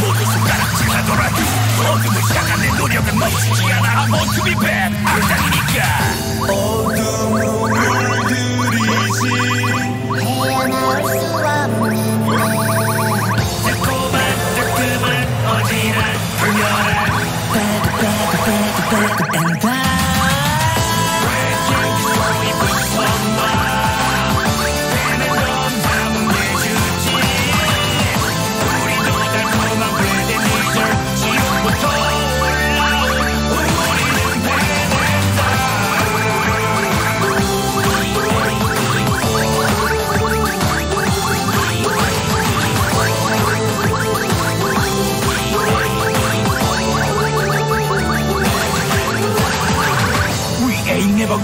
모두 손가락질 하더라도 어둠을 향한 내 노력은 멈추지 않아 I'm on to be bad 악당이니까 헤어나올 수 없는 달콤한 뜨끔한 어지러운 그녀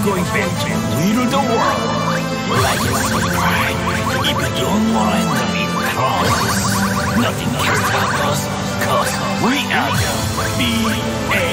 going back to little the world. Like a surprise. If you don't to be close, nothing can stop us. Cause we are the B-A-E-O.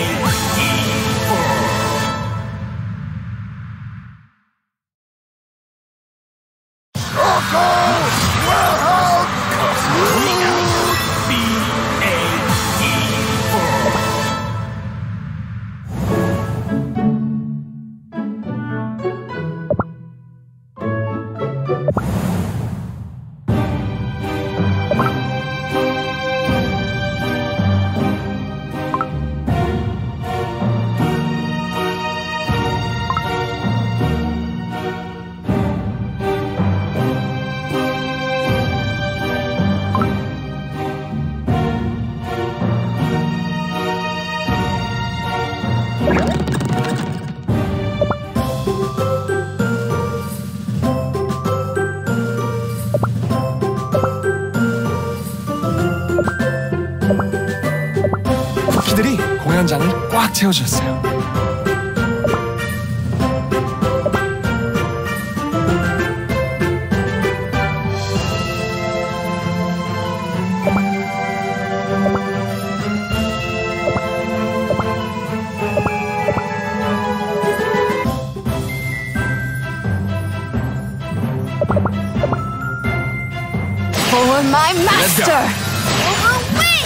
꽉 채워주셨어요. For my master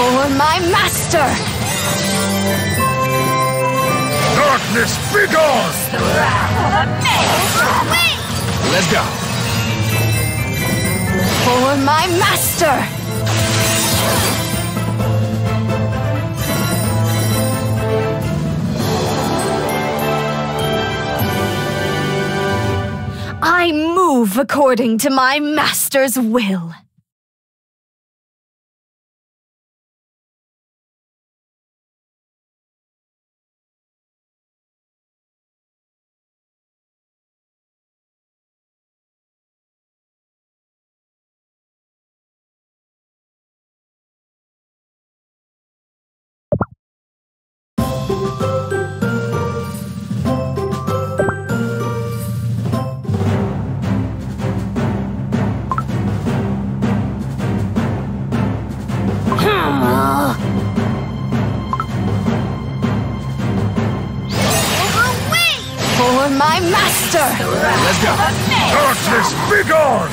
for my master! Darkness, begone! Let's go! For my master! I move according to my master's will. Let's go. Darkness, be gone!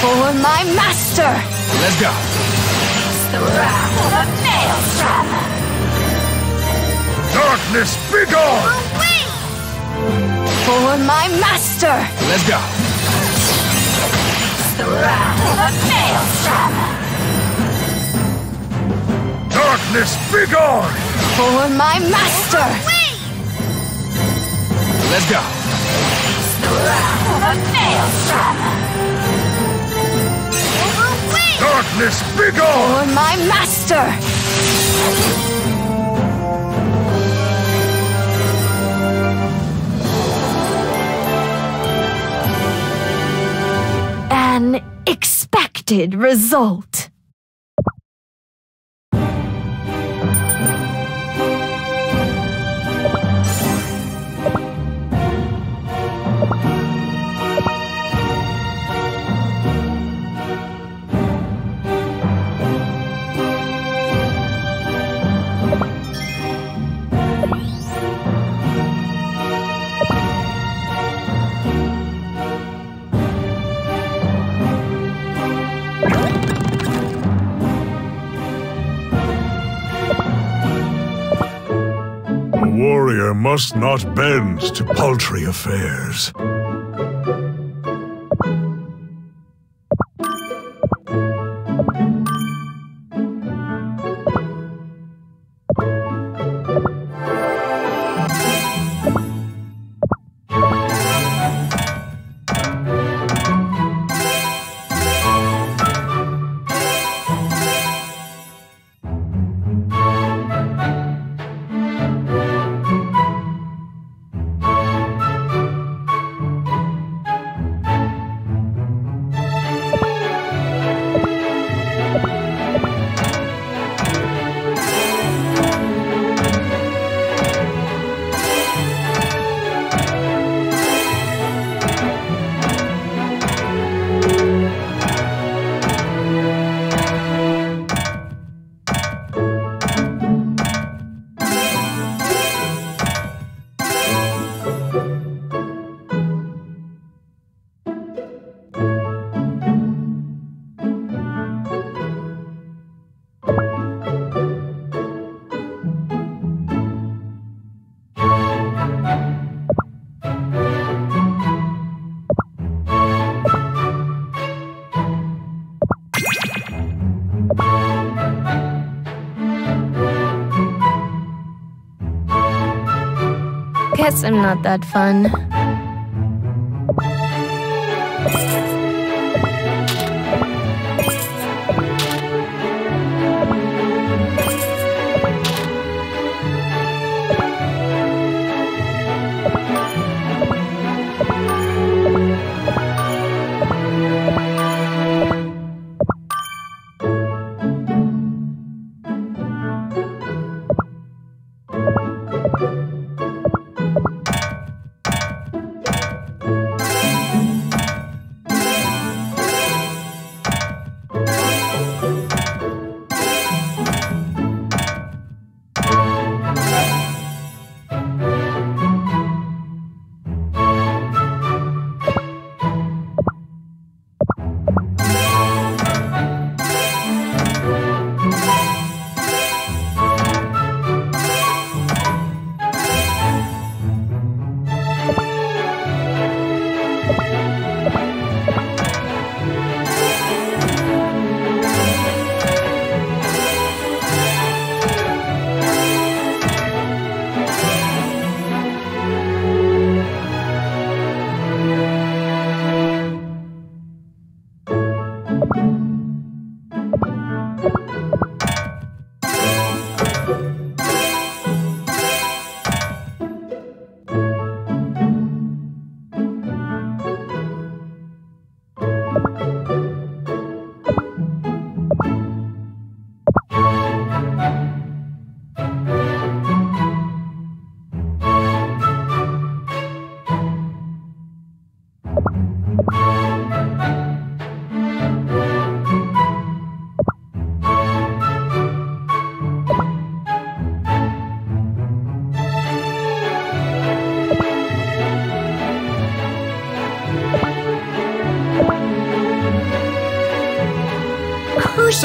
For my master! Let's go. Darkness, be gone! For my master! Let's go. Darkness, be gone! For my master! Wait! Let's go. Darkness, be gone! For my master! An expected result. Must not bend to paltry affairs. Guess I'm not that fun.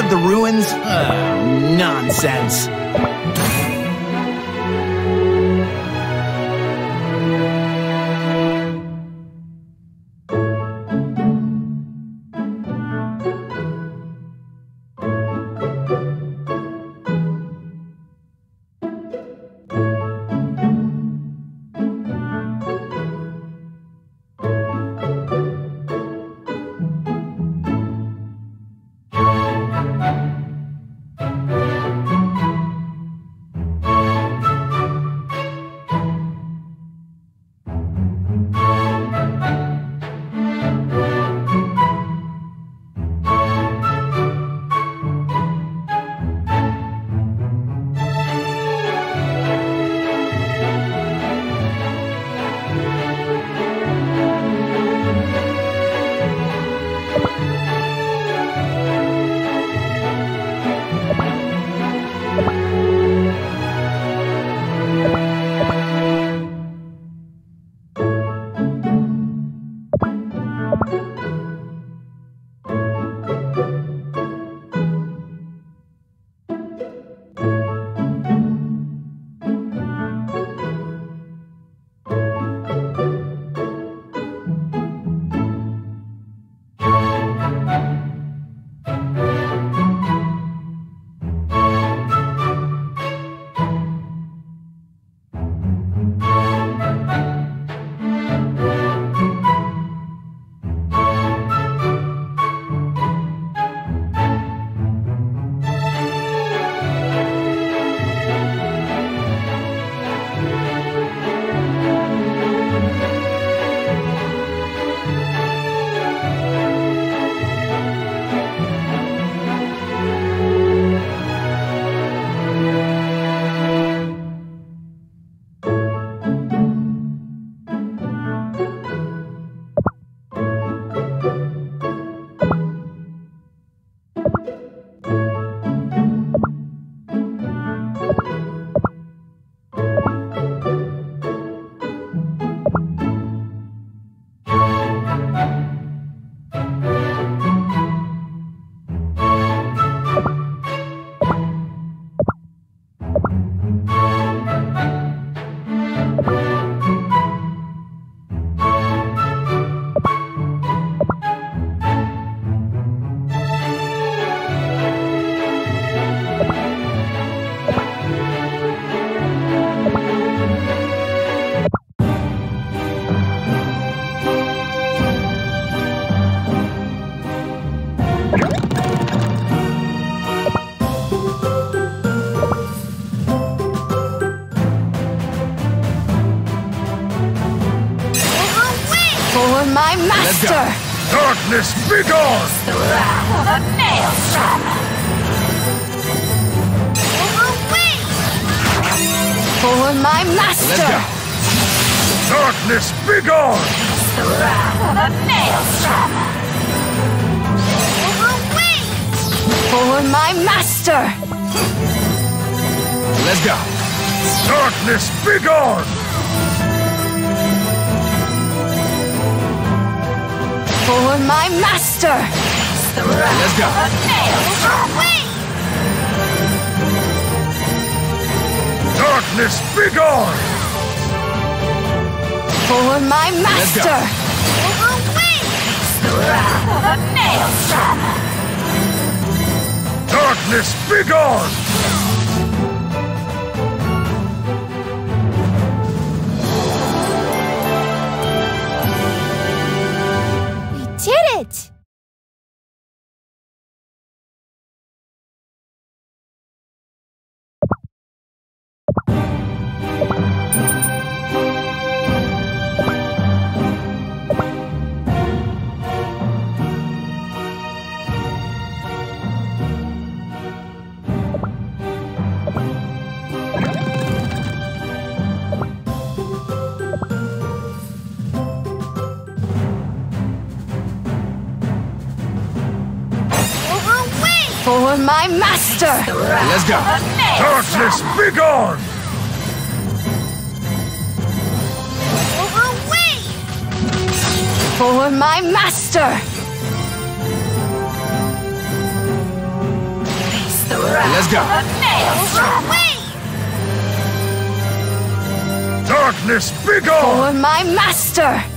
The Ruins? Nonsense. Darkness, begone! For my master! Let's go. Darkness, begone! For my master! Let's go. Darkness, begone! For my go. master! Darkness, begone! We did it! My master! Let's go. Darkness, begone! Away! For my master! Let's go. Away! Darkness, begone! For my master!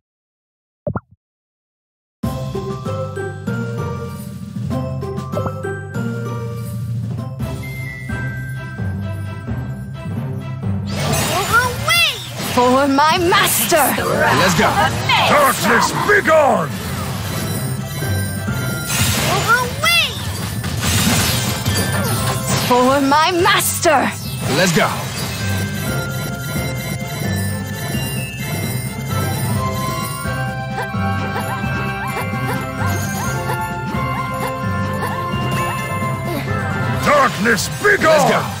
For my master! Let's go. Darkness, begone! Away! For my master! Let's go. Darkness, Let's go.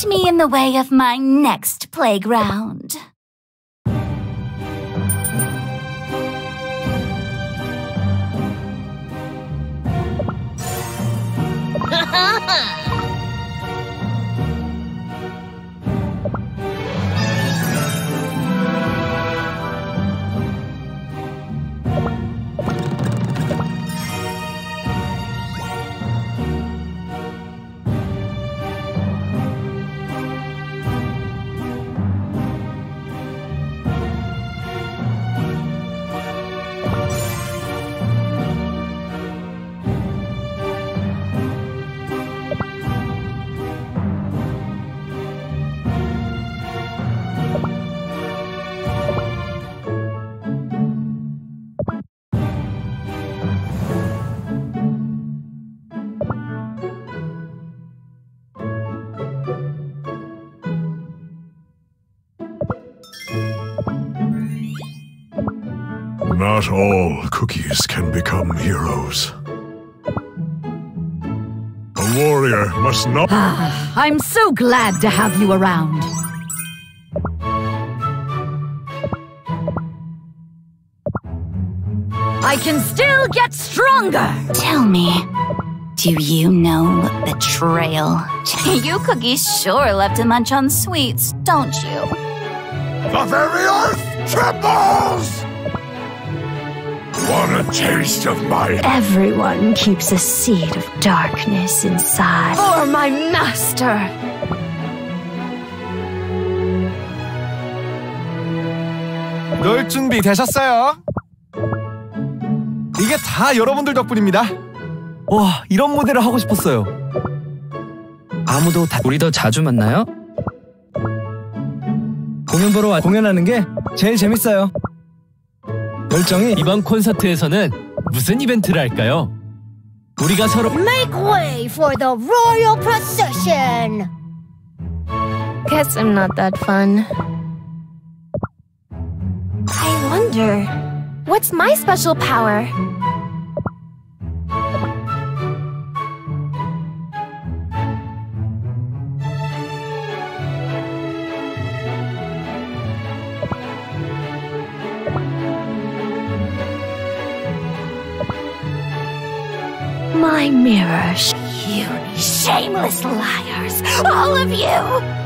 Point me in the way of my next playground. Not all cookies can become heroes. A warrior must not. Ah, I'm so glad to have you around. I can still get stronger! Tell me, do you know betrayal? you cookies sure love to munch on sweets, don't you? The very earth trembles! Want a taste of my Everyone keeps a seed of darkness inside. For my master! 놀 준비 되셨어요? 이게 다 여러분들 덕분입니다. 와, 이런 무대를 하고 싶었어요. 아무도 다 우리 더 자주 만나요? 공연 보러 와 공연하는 게 제일 재밌어요. 열정이 이번 콘서트에서는 무슨 이벤트를 할까요? 우리가 서로 Make way for the royal procession! Guess I'm not that fun. I wonder, what's my special power? You shameless liars, all of you!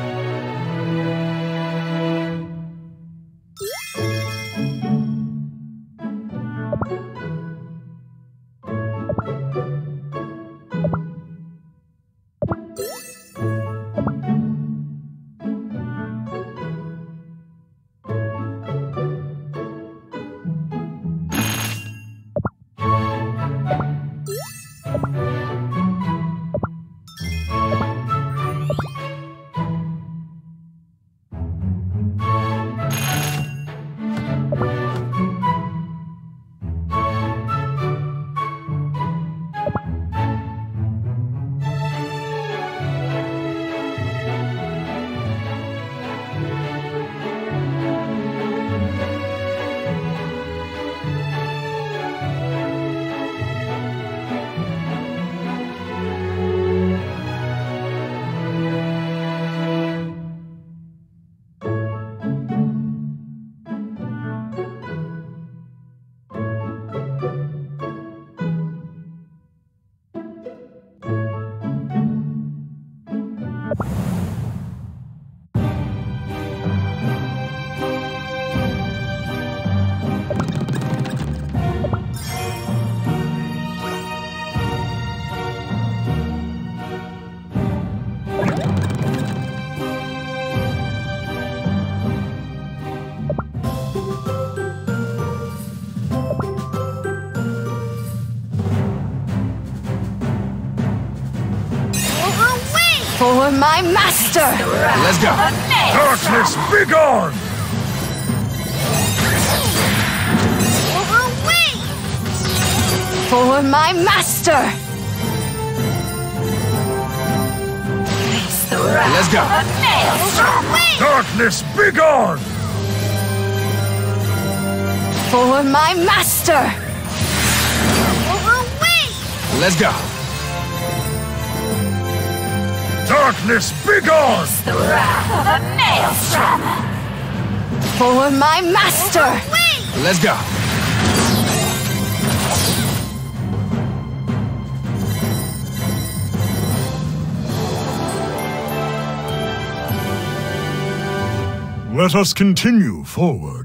My master! Let's go. Darkness, be gone! For my master! Let's go. Darkness, be gone! For my master! Let's go. Darkness, be gone! For my master! Let's go. Let us continue forward.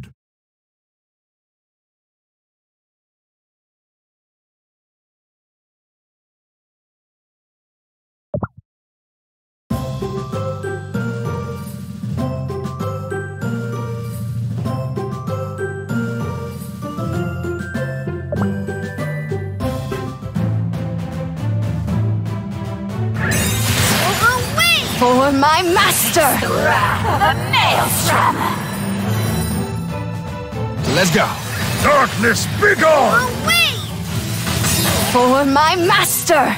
My master! Let's go. Darkness, be gone! For my master!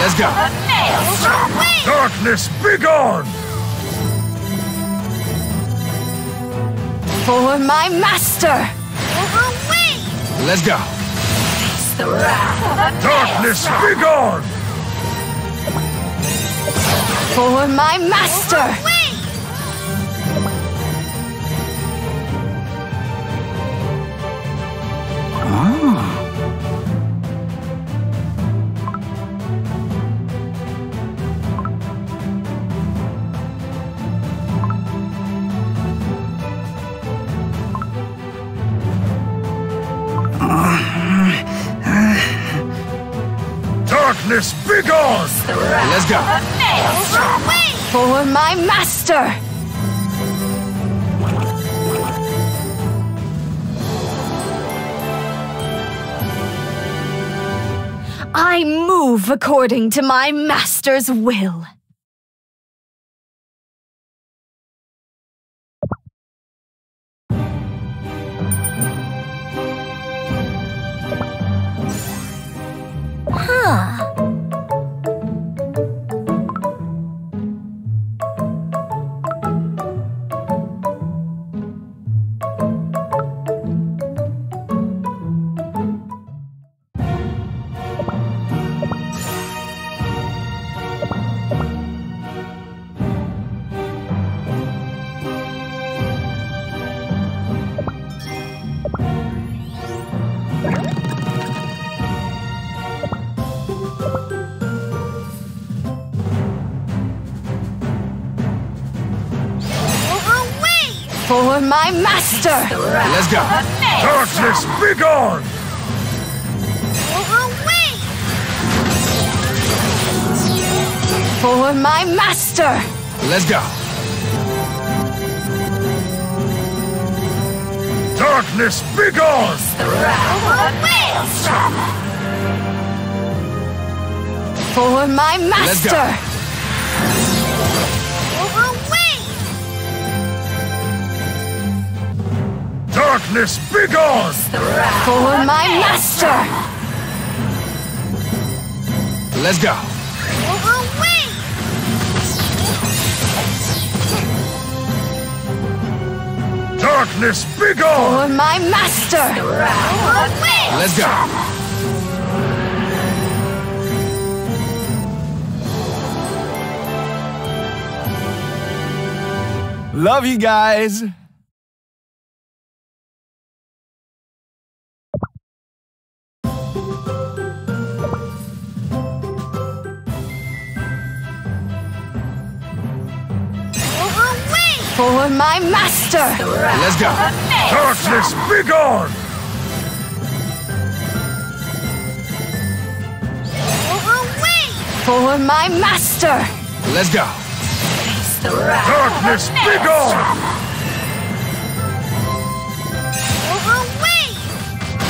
Let's go. Darkness, be gone! For my master! Let's go. Darkness, be gone! For my master! Gone! Let's go. For my master! I move according to my master's will. My master! Let's go. Darkness, be gone! For my master! Let's go. Darkness, be gone! For my master! Let's go. Darkness, be gone! For my master! Let's go. Darkness, be gone! For my master! Let's go. Love you guys. My master! Let's go. Darkness, be gone! For my master! Let's go. Darkness, be gone!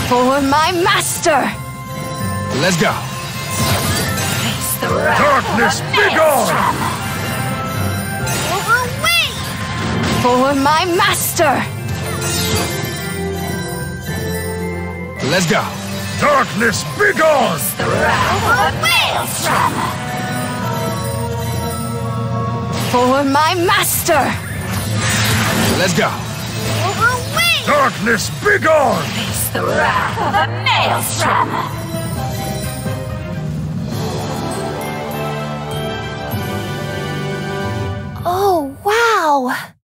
For my master! Let's go. Face the wrath Darkness, be gone! For my master! Let's go. Darkness, be gone! The wrath of a. For my master! Let's go. Overweight! Darkness, be gone! Face the wrath of a maelstrom. Oh, wow!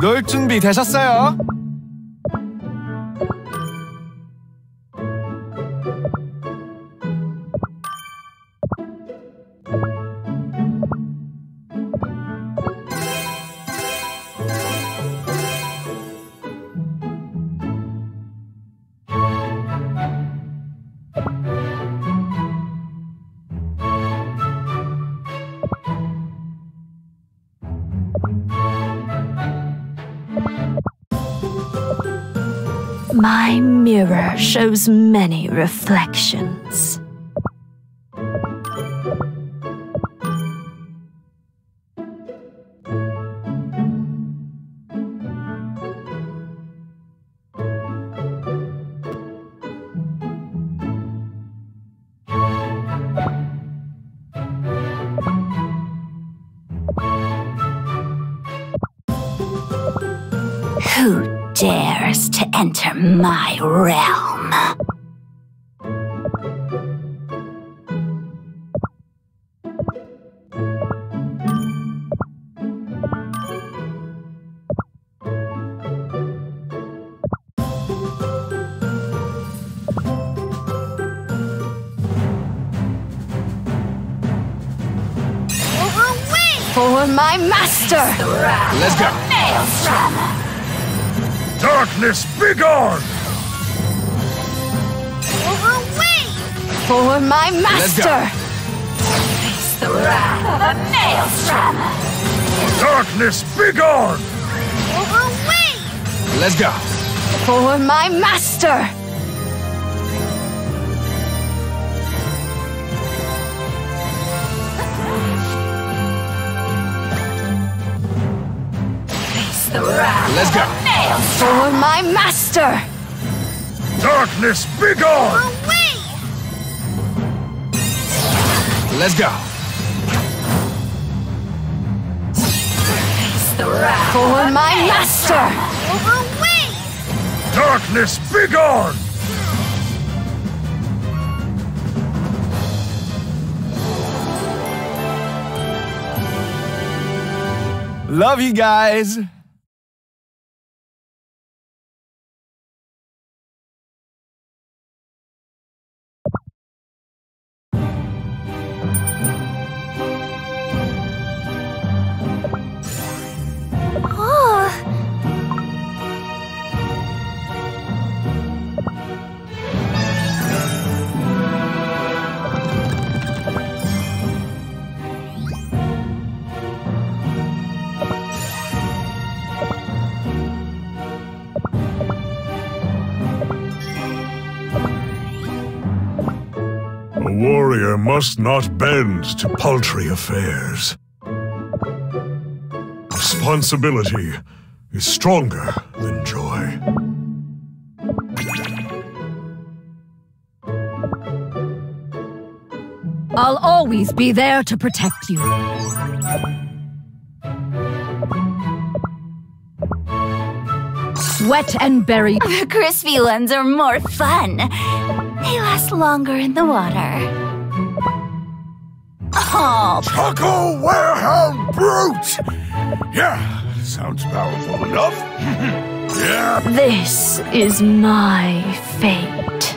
놀 준비 되셨어요? My mirror shows many reflections. My realm? For my master! Let's go. Darkness, be gone! Overweight! For my Let's go. master! Face the wrath of a maelstrom. Darkness, be gone! Overweight! Let's go. For my master! The wrath Let's go. Of a maelstrom. For my master! Darkness, be gone! Overweight! Let's go. Face the wrath For my master! Overweight! Darkness, be gone! Love you guys. Warrior must not bend to paltry affairs. Responsibility is stronger than joy. I'll always be there to protect you. Sweat and berry. The crispy ones are more fun. They last longer in the water. Oh, Taco Warehound Brute! Yeah, sounds powerful enough. yeah. This is my fate.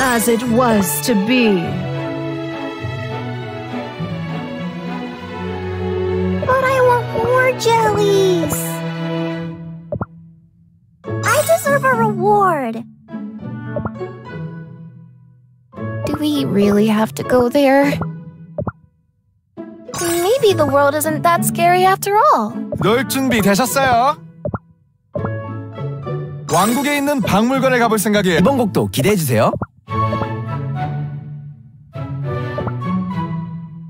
As it was to be. but I want more jellies. I deserve a reward. We really have to go there? Maybe the world isn't that scary after all. 놀 준비 되셨어요? 왕국에 있는 박물관에 가볼 생각이에요. 이번 곡도 기대해 주세요.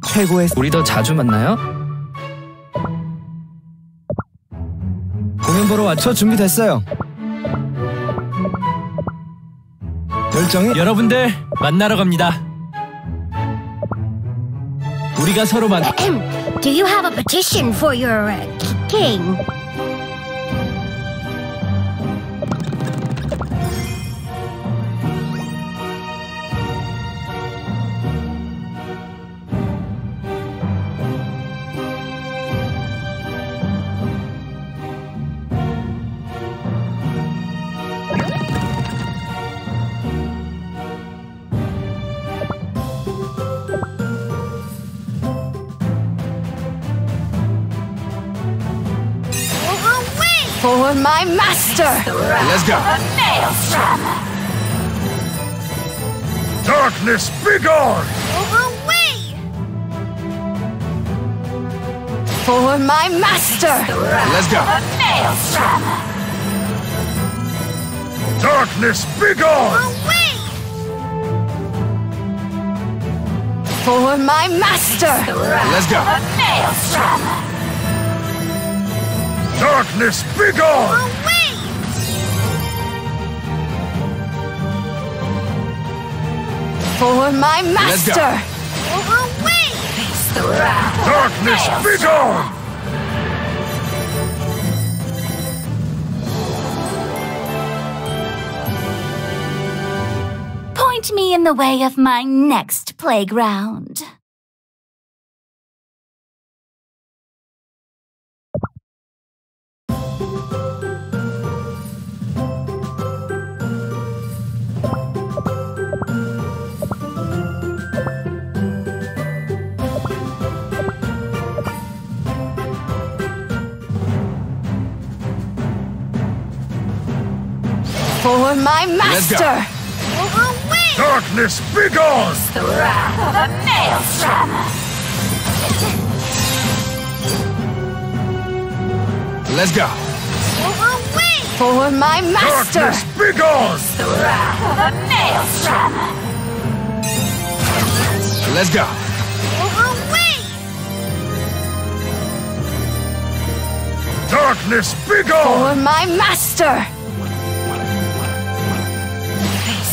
최고의 우리 더 자주 만나요? 공연 보러 왔죠? 저 준비됐어요. 열정이 여러분들 만나러 갑니다. 우리가 서로 만 Do you have a petition for your uh, king? My master! Let's go. Darkness, begone! Away! For my master! Let's go. Darkness, begone! Away! For my master! Let's go. Darkness, begone! Away! For my Let's go. master! Away! Darkness, begone! Point me in the way of my next playground. My Let's go. master! Away! Darkness, begone! Let's go. Away! For my master! Darkness, begone! Let's go. Away! Darkness, For my master!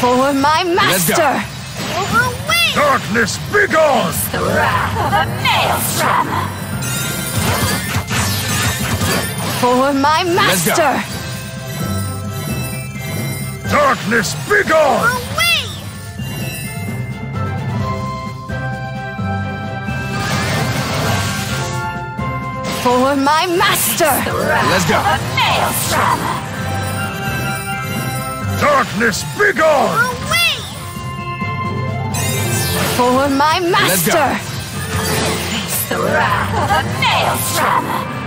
For my Let's master! Darkness, be gone! The wrath of a maelstrom! For my master! Darkness, be gone! For my master! Let's go. Darkness, be gone! For my master! The wrath of a maelstrom!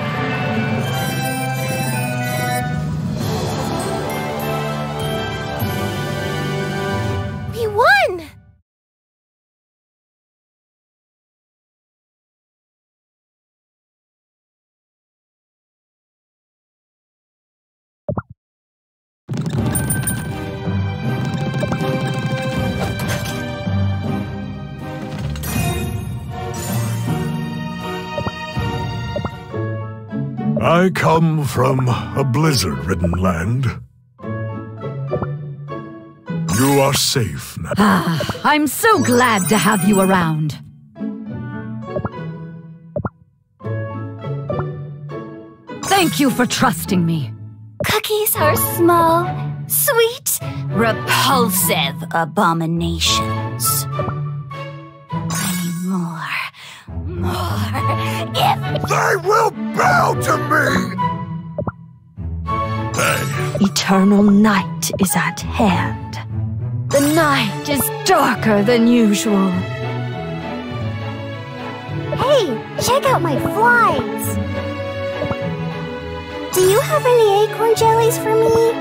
I come from a blizzard ridden land. You are safe now. Ah, I'm so glad to have you around. Thank you for trusting me. Cookies are small, sweet, repulsive abominations. I need more, more. If They will bow to me! Hey, Eternal night is at hand. The night is darker than usual. Hey, check out my flies! Do you have any acorn jellies for me?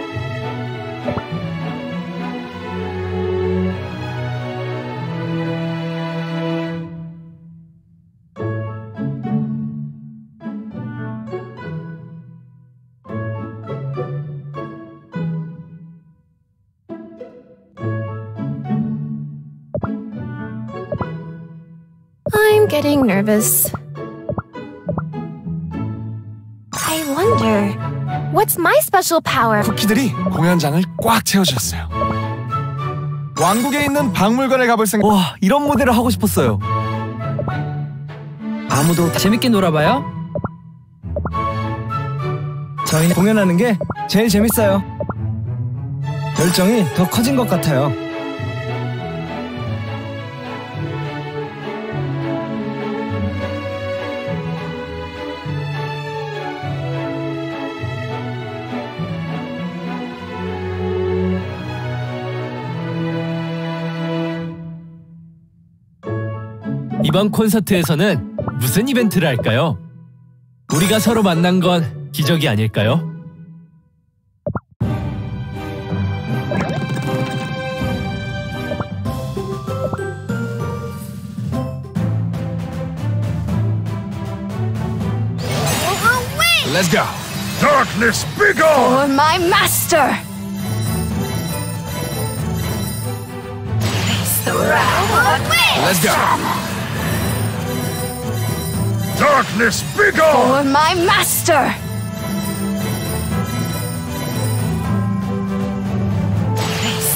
I'm getting nervous. I wonder, what's my special power? 쿠키들이 공연장을 꽉 채워주셨어요. 왕국에 있는 박물관에 가볼 생각. 와, 이런 무대를 하고 싶었어요. 아무도 다- 재밌게 놀아봐요. 저희는 공연하는 게 제일 재밌어요. 열정이 더 커진 것 같아요. 이번 콘서트에서는 무슨 이벤트를 할까요? 우리가 서로 만난 건 기적이 아닐까요? Let's go. Darkness, be gone! For my master! the wrath of a Let's go. Darkness, be gone! For my master!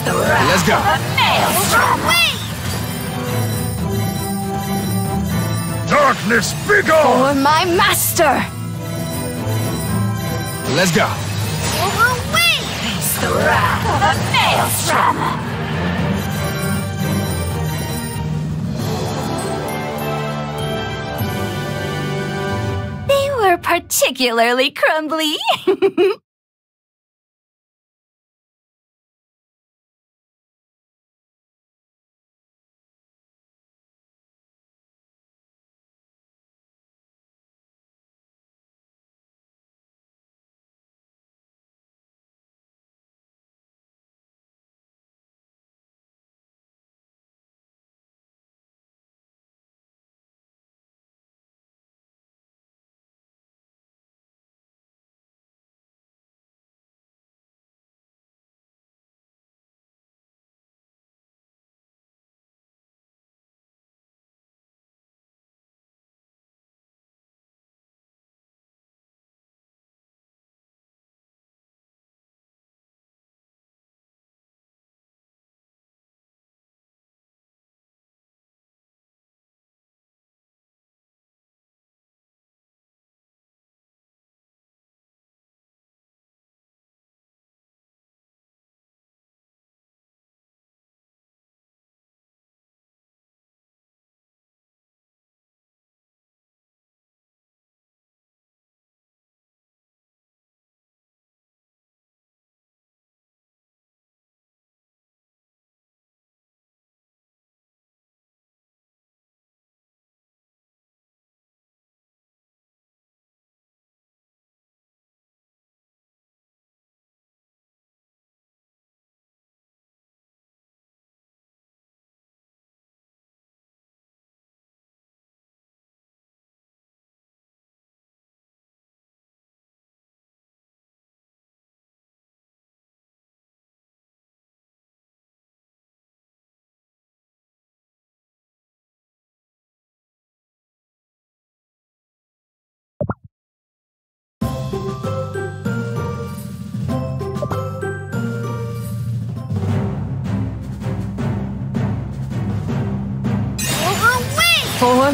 the wrath Let's go. of maelstrom! Darkness, be gone! For my master! Let's go. the wrath of a maelstrom! Particularly crumbly.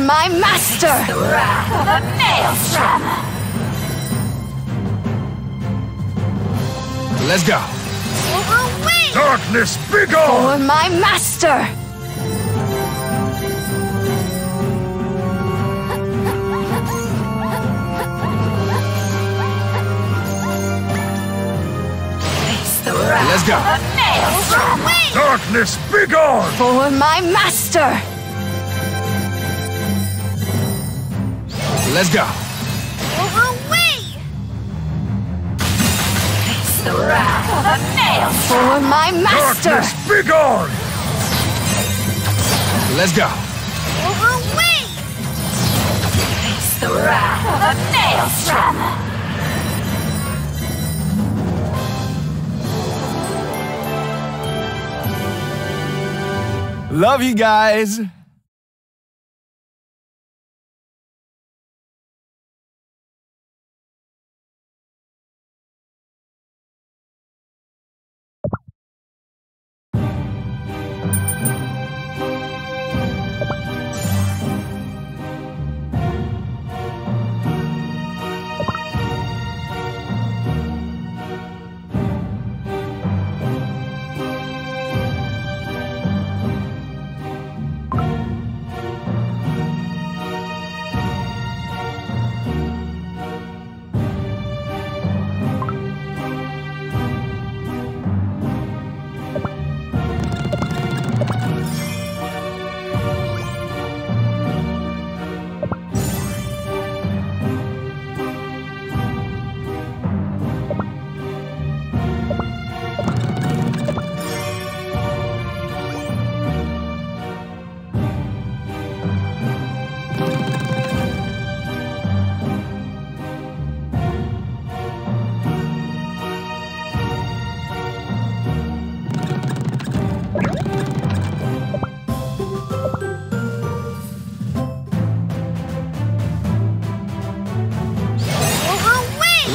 my master! The wrath of a maelstrom! Let's go. Darkness, be gone! For my master! Let's go. of a maelstrom! Darkness, be gone! For my master! Let's go. The wrath of a maelstrom! For my master! Darkness, be gone! Let's go. The wrath of a maelstrom! Love you guys.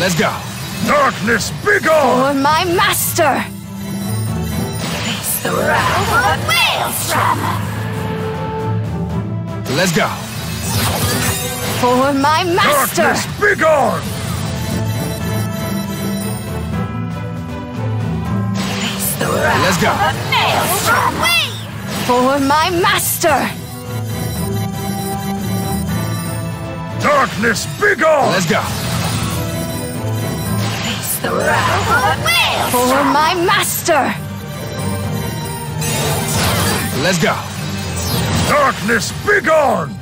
Let's go. Darkness, be gone! For my master! The wrath of a maelstrom! Let's go. For my master! Darkness, be gone! The wrath Let's go. of a maelstrom! For my master! Darkness, be gone! Let's go. The wrath of a maelstrom! For my master! Let's go. Darkness, be gone!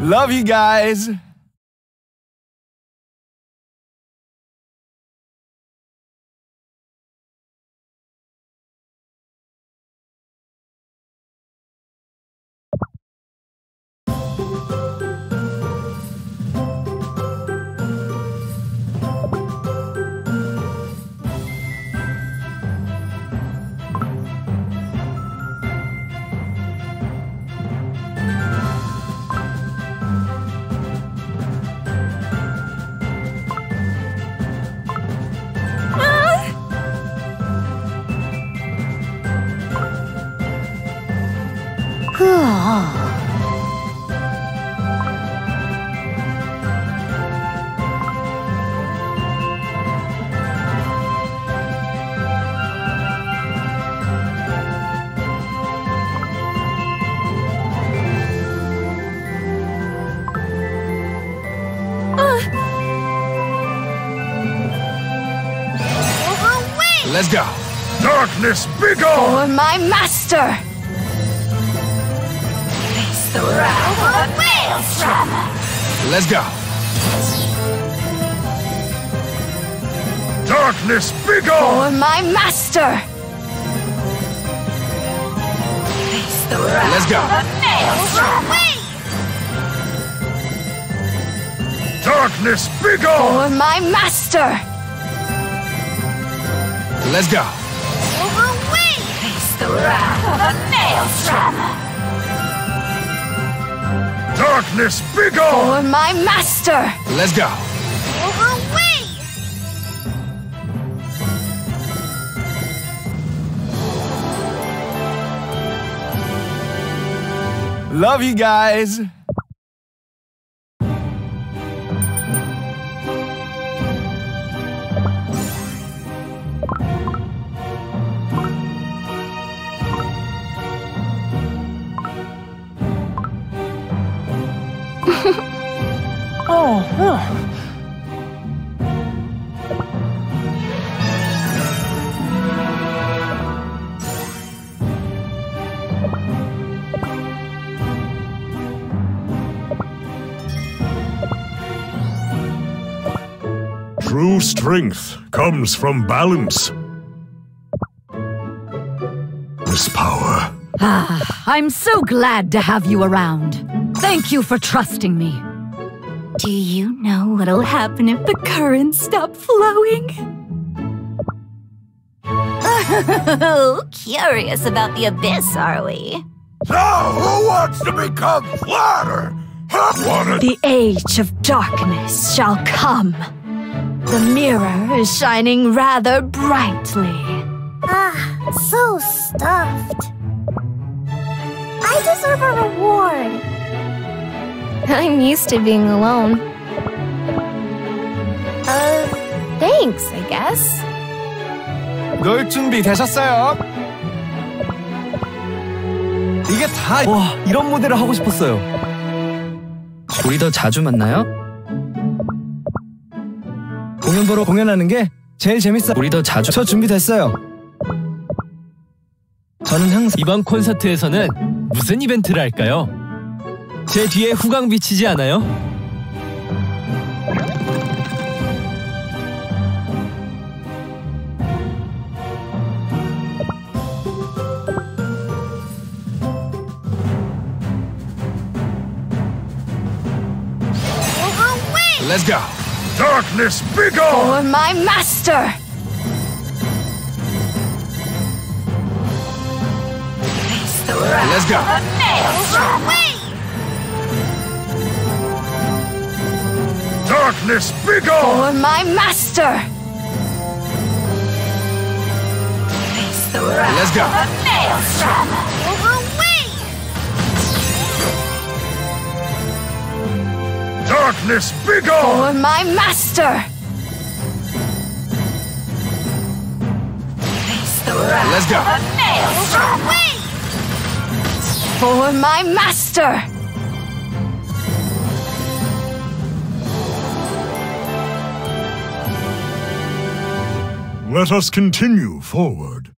Love you guys. Let's go. Darkness, be gone! For my master! Face The wrath of maelstrom! Let's go. Darkness, be For gone! my master! The wrath Let's go. of maelstrom! Darkness, be gone! For my master! let's go. Overweight, face the wrath of a maelstrom. Darkness, be! For my master. Let's go. Over. Love you guys. True strength comes from balance. This power. Ah, I'm so glad to have you around. Thank you for trusting me. Do you know what'll happen if the currents stop flowing? Oh, curious about the abyss, are we? So, who wants to become flatter? Huh? Wanna The age of darkness shall come. The mirror is shining rather brightly. Ah, so stuffed. I deserve a reward. I'm used to being alone. Uh, thanks, I guess. 놀 준비 되셨어요? 이게 다 와, 이런 무대를 하고 싶었어요. 우리 더 자주 만나요? 공연 보러 공연하는 게 제일 재밌어요. 우리 더 자주 저 준비됐어요. 저는 항상 이번 콘서트에서는 무슨 이벤트를 할까요? 제 뒤에 후광 비치지 않아요? Let's go. Darkness, be For my master! Let's go. Darkness, be For my master! Let's go. Darkness, be For my master! Let's go. For my master! Let us continue forward.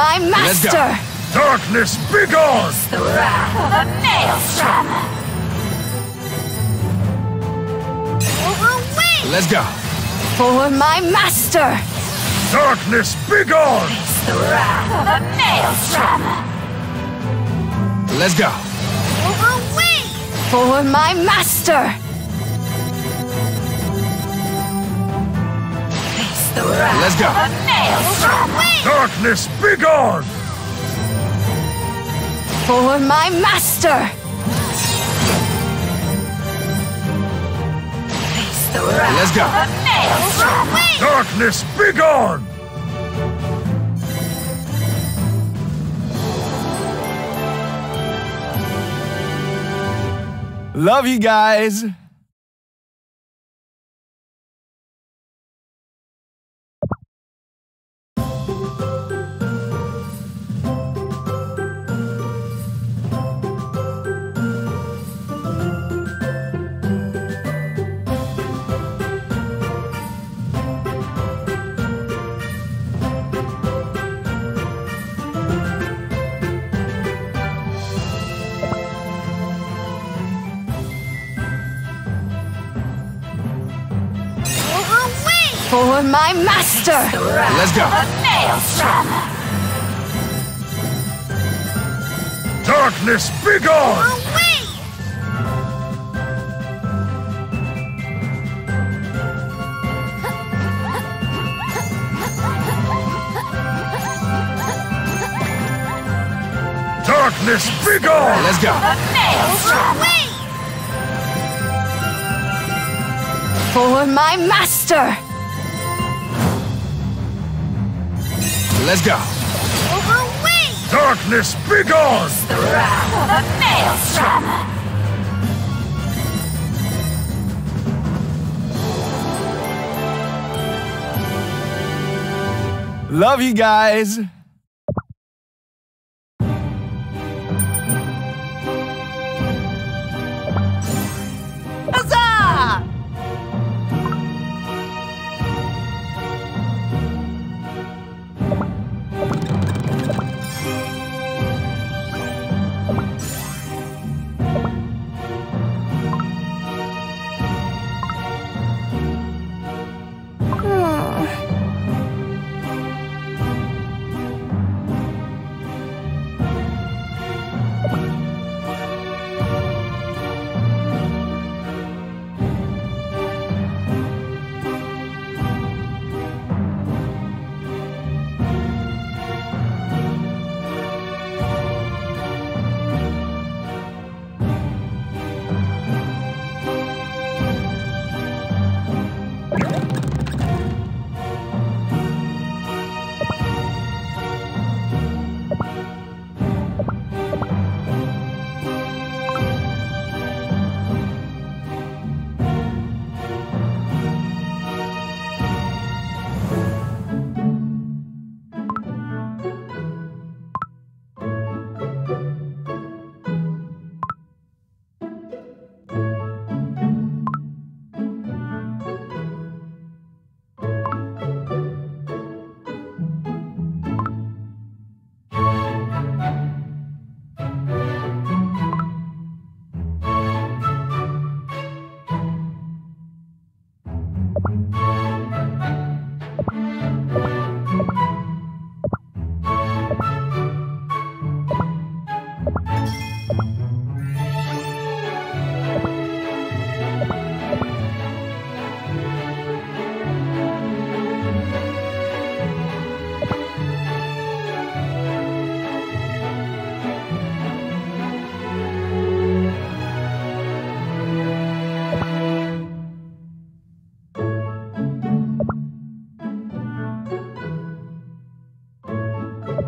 For my Let's go. master! Darkness, be gone! Let's go. For my master! Darkness, be gone! Let's go. For my master! Let's go. Darkness, be gone! For my master! Let's go. Darkness, be gone! Love you guys. for my master! Let's go! A maelstrom! Darkness, be gone! Away! Darkness, be gone! Let's go! Maelstrom! For my master! Let's go. Overweight! Darkness, begins. The wrath of be gone! Love you guys.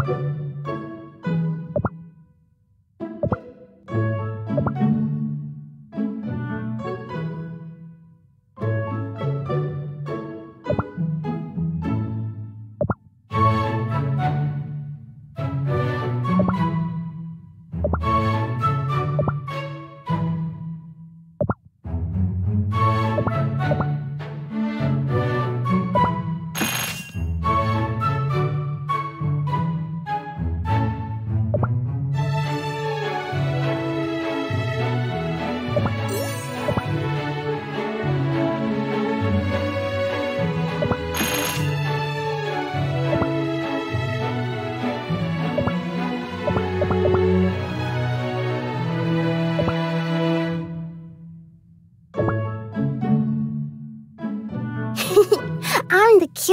I'm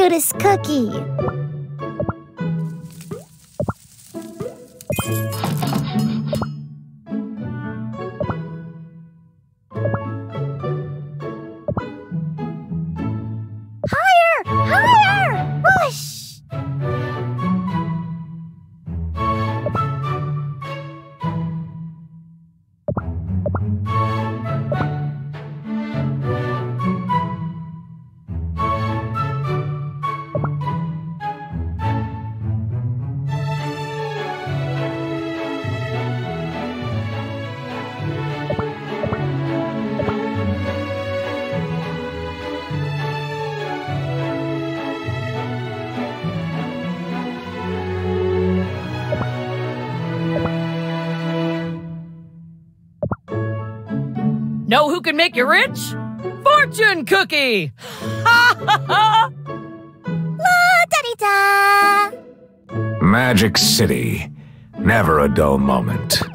cutest cookie. Who can make you rich? Fortune cookie! Ha ha ha! La da Magic City. Never a dull moment.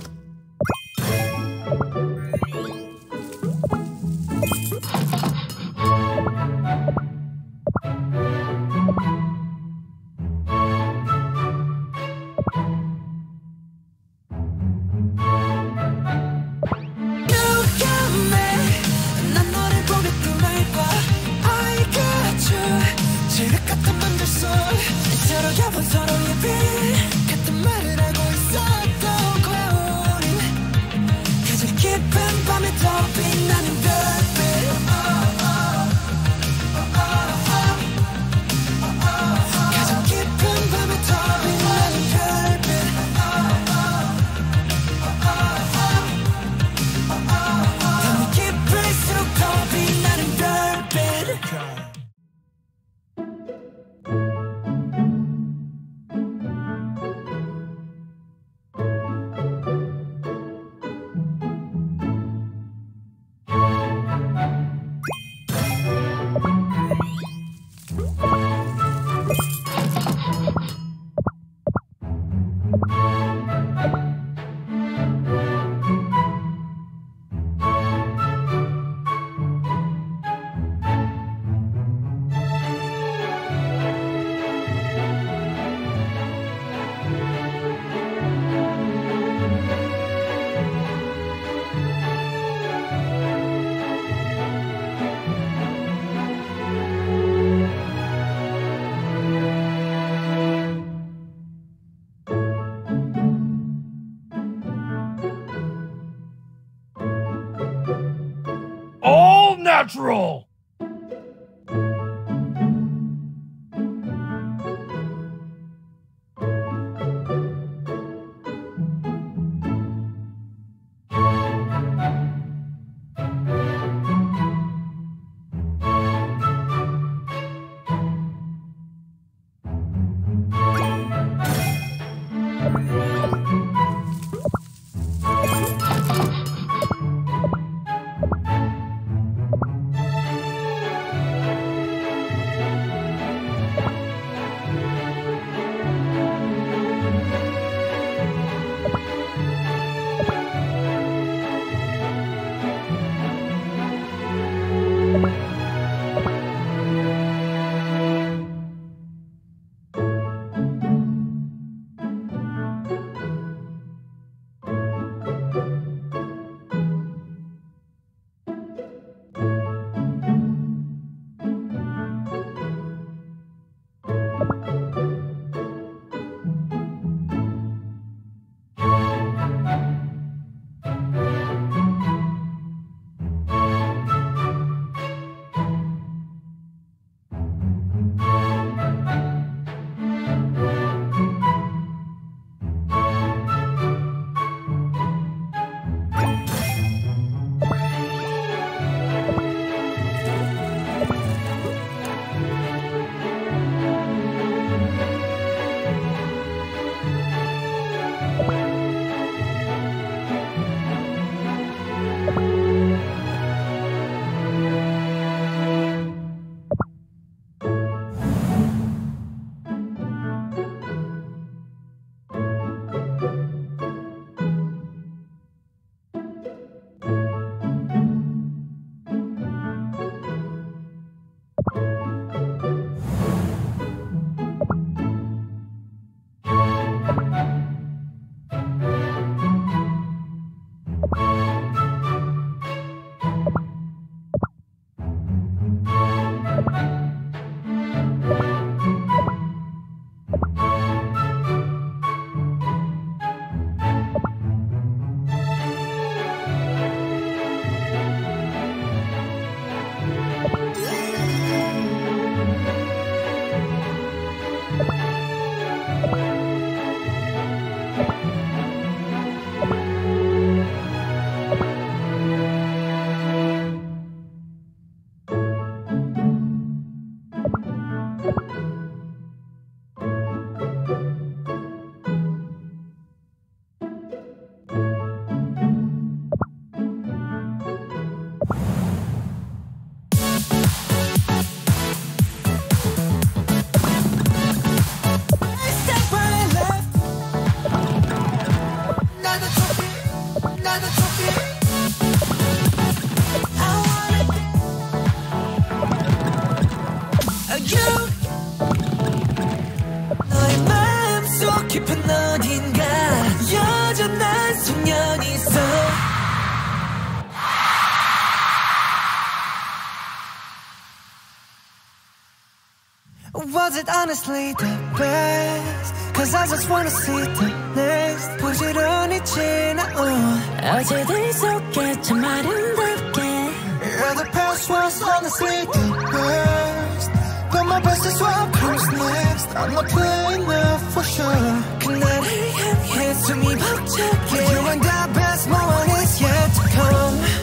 Natural! it honestly the best? Cause I just wanna see the next 부지런히 지나온 어제들 속에 참 아름답게 Yeah, the past was honestly the best But my best is what comes next I'm not playing now for sure 그날을 향해 숨이 벅차게 You and the best moment is yet to come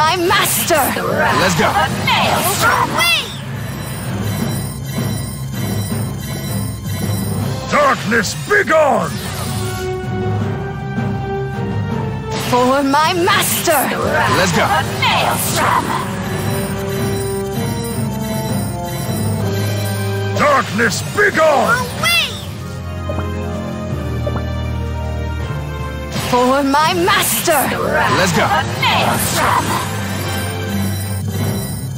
my master! Let's go! Darkness begone! For my master! Let's go! Darkness begone! For my master! Let's go!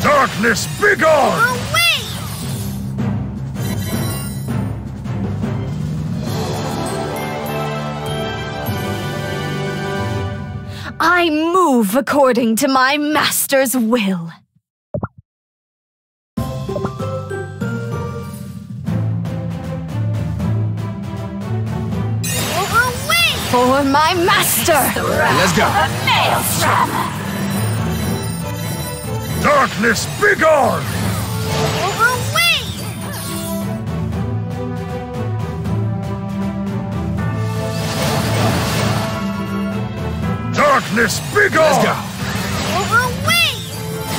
Darkness, begone! Away! I move according to my master's will. Away! For my master! Let's go. Darkness, begone! Overweight! Darkness, begone! Overweight!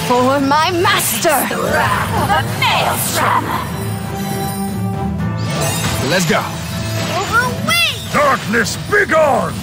For my master! It's the wrath of a maelstrom! Let's go! Overweight! Darkness, begone!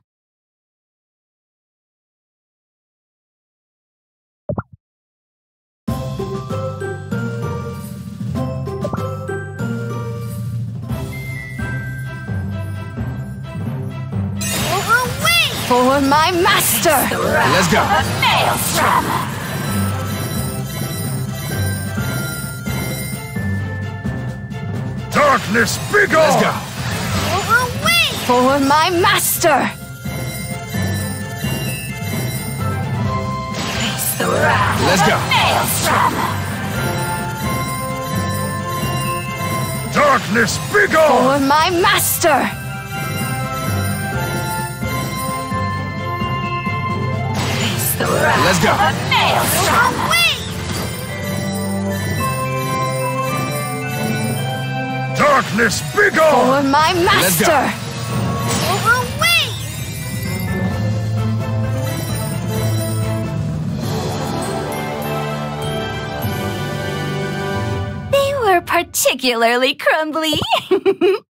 For my master! Let's go. The Maelstrom! Darkness, begone! Let's go. For my master! Let's go. Maelstrom! Darkness, begone! For my master! Let's go. The Maelstrom! Darkness, begone! For my Let's master! They were particularly crumbly.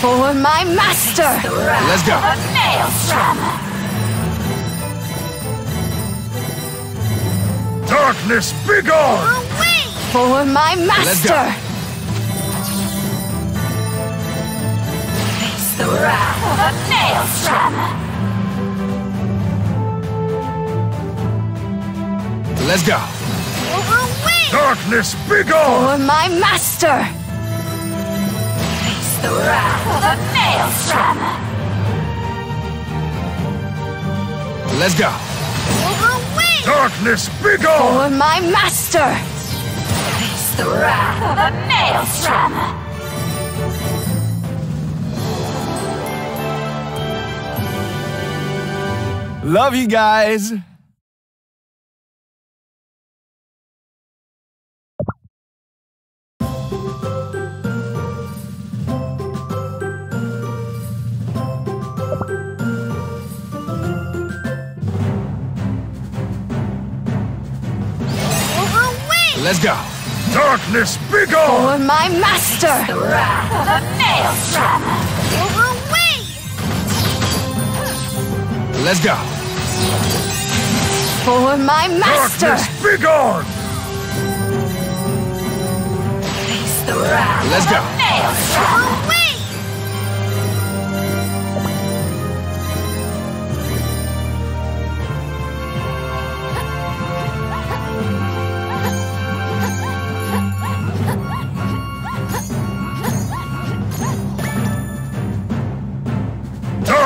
For my master! Let's go. The Maelstrom! Darkness, begone! For my master! Let's go. master! The Maelstrom! Let's go. Darkness, begone! For my master! The Maelstrom! Let's go. Darkness, begone! For my master! The Maelstrom! Love you guys. Let's go. Darkness, begone! For my master! The Maelstrom! Let's go. For my master! Darkness, begone! Let's go. Maelstrom!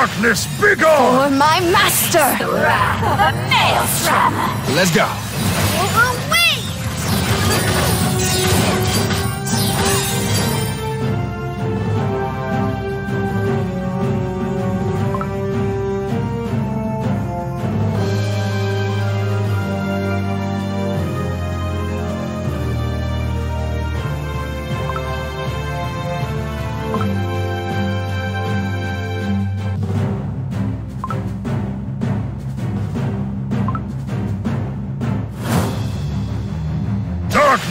Darkness, begone! For my master! The Maelstrom! Let's go.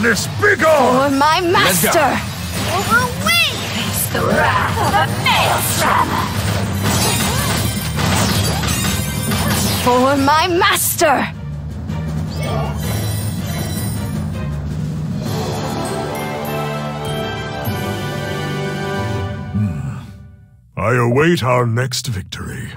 Darkness, begone! For my Let's go. master! The Maelstrom! For my master! Hmm. I await our next victory.